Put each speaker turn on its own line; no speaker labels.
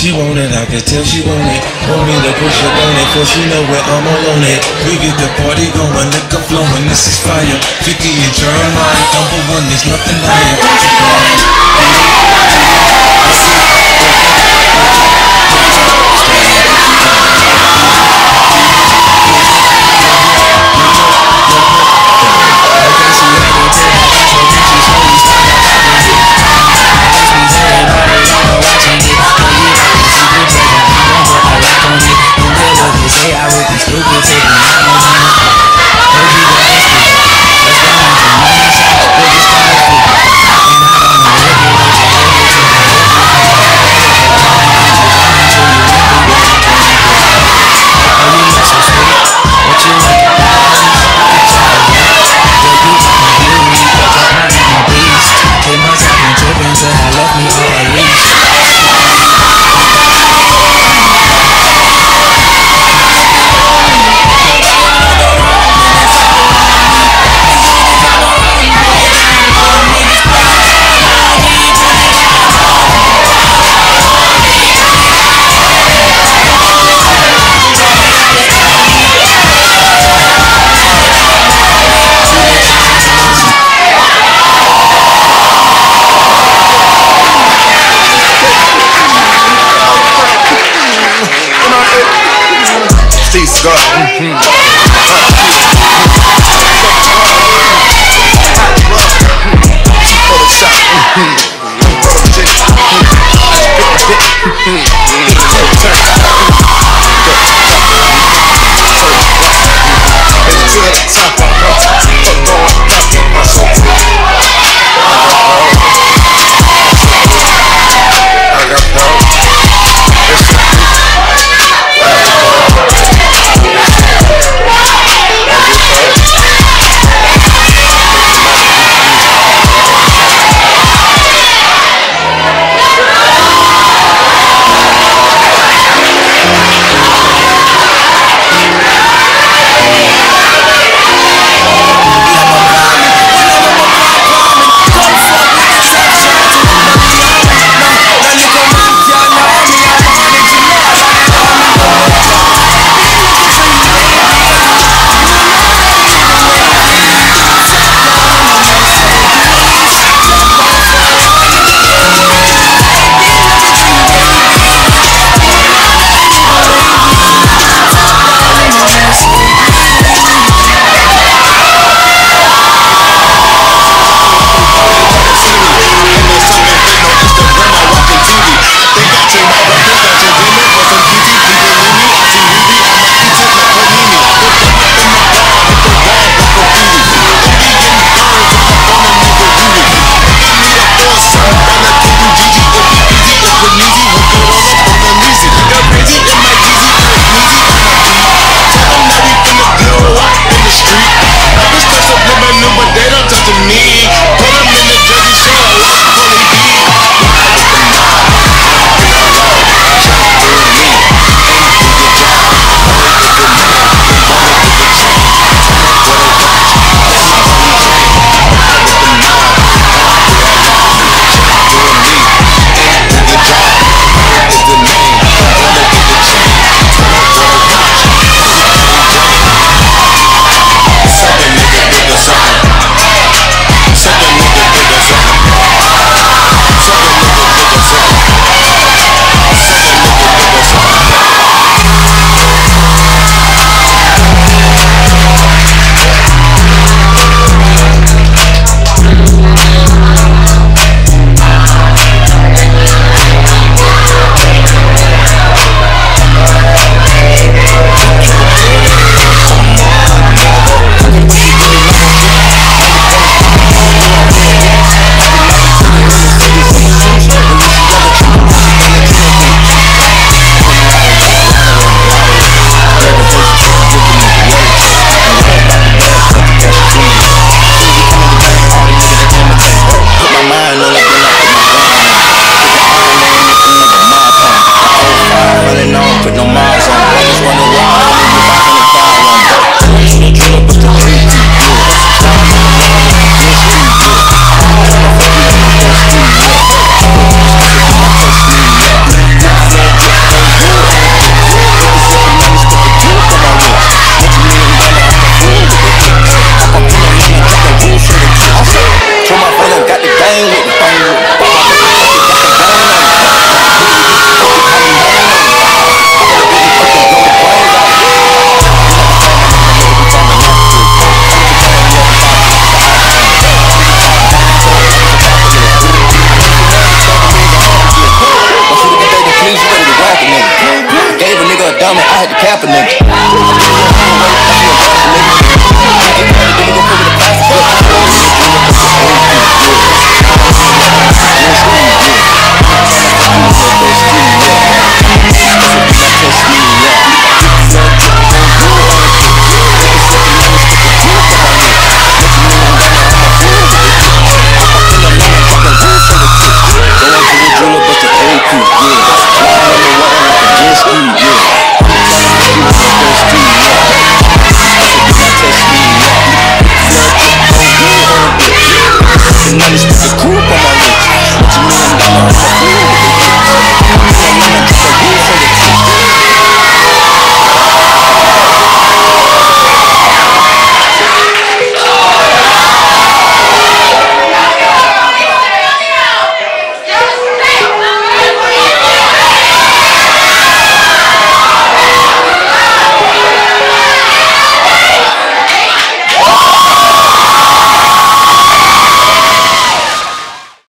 She want it, I can tell she want it. Want me to push up on it, cause she know where I'm all on it. We get the party going, liquor flowing, this is fire. 50 and Jeremih, number one, there's nothing higher. I will be stupid to deny